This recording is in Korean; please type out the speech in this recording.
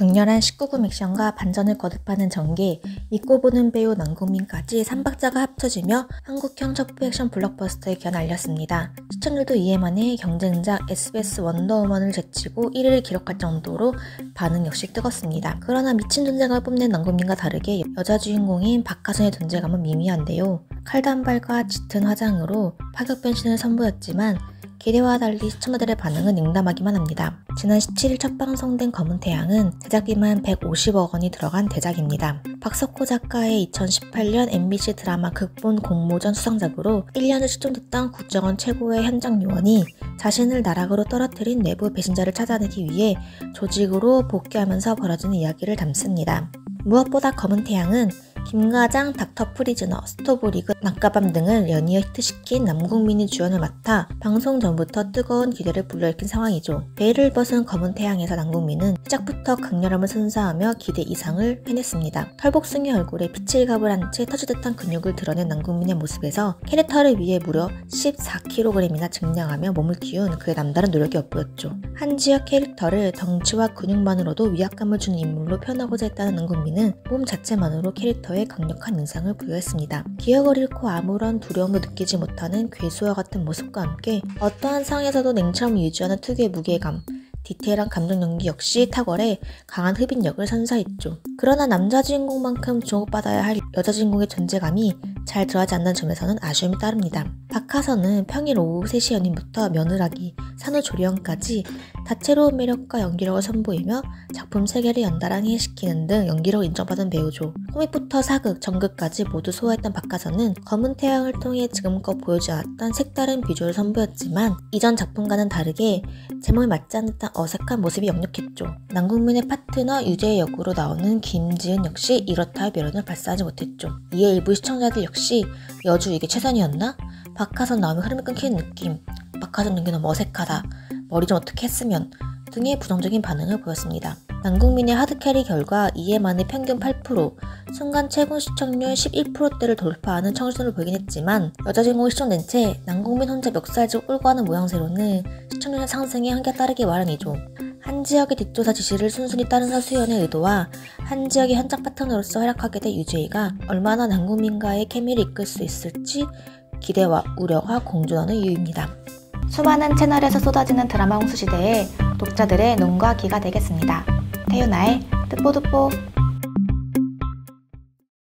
강렬한 19금 액션과 반전을 거듭하는 전개, 믿고 보는 배우 남국민까지 3박자가 합쳐지며 한국형 첩보 액션 블록버스터의 견 알렸습니다. 시청률도 이에 만에 경쟁작 SBS 원더우먼을 제치고 1위를 기록할 정도로 반응 역시 뜨겁습니다. 그러나 미친 존재감을 뽐낸 남국민과 다르게 여자 주인공인 박하선의 존재감은 미미한데요. 칼단발과 짙은 화장으로 파격 변신을 선보였지만 기대와 달리 시청자들의 반응은 냉담하기만 합니다. 지난 17일 첫 방송된 검은 태양은 제작비만 150억 원이 들어간 대작입니다. 박석호 작가의 2018년 MBC 드라마 극본 공모전 수상작으로 1년을 실종됐던 국정원 최고의 현장 요원이 자신을 나락으로 떨어뜨린 내부 배신자를 찾아내기 위해 조직으로 복귀하면서 벌어지는 이야기를 담습니다. 무엇보다 검은 태양은 김과장, 닥터 프리즈너, 스토브리그, 낮과 밤 등을 연이어 히트시킨 남궁민이 주연을 맡아 방송 전부터 뜨거운 기대를 불러일으킨 상황이죠. 베일을 벗은 검은 태양에서 남궁민은 시작부터 강렬함을 선사하며 기대 이상을 해냈습니다. 털복숭이 얼굴에 피칠갑을 한채 터질듯한 근육을 드러낸 남궁민의 모습에서 캐릭터를 위해 무려 14kg이나 증량하며 몸을 키운 그의 남다른 노력이 엿보였죠. 한지혁 캐릭터를 덩치와 근육만으로도 위압감을 주는 인물로 표현하고자 했다는 남궁민은 몸 자체만으로 캐릭터에 더 강력한 인상을 부여했습니다. 기억을 잃고 아무런 두려움도 느끼지 못하는 괴수와 같은 모습과 함께 어떠한 상황에서도 냉철함을 유지하는 특유의 무게감, 디테일한 감정 연기 역시 탁월해 강한 흡인력을 선사했죠. 그러나 남자 주인공만큼 주목받아야 할 여자 주인공의 존재감이 잘 들어가지 않는 점에서는 아쉬움이 따릅니다. 박하선은 평일 오후 3시 연인부터 며느라기, 산후조리원까지 다채로운 매력과 연기력을 선보이며 작품 세계를 연달아 해시키는 등 연기력을 인정받은 배우죠. 코믹부터 사극, 전극까지 모두 소화했던 박하선은 검은 태양을 통해 지금껏 보여지 않았던 색다른 비주얼을 선보였지만 이전 작품과는 다르게 제목에 맞지 않는 어색한 모습이 역력했죠. 남국민의 파트너 유재의 역으로 나오는 김지은 역시 이렇다 할 매력을 발사하지 못했죠. 이에 일부 시청자들 역시 여주 이게 최선이었나? 박하선 나오면 흐름이 끊기는 느낌, 연기 너무 어색하다, 머리 좀 어떻게 했으면 등의 부정적인 반응을 보였습니다. 남국민의 하드캐리 결과 이해만의 평균 8%, 순간 최고 시청률 11%대를 돌파하는 청소를 보이긴 했지만 여자 주인공이 시청된 채 남국민 혼자 멱살지고 끌고 가는 모양새로는 시청률 상승에 한계 따르기 마련이죠. 한 지역의 뒷조사 지시를 순순히 따른 서수연의 의도와 한 지역의 현장 파트너로서 활약하게 된 유재희가 얼마나 남국민과의 케미를 이끌 수 있을지 기대와 우려가 공존하는 이유입니다. 수많은 채널에서 쏟아지는 드라마 홍수 시대에 독자들의 눈과 귀가 되겠습니다. 태유나의 듣보듣보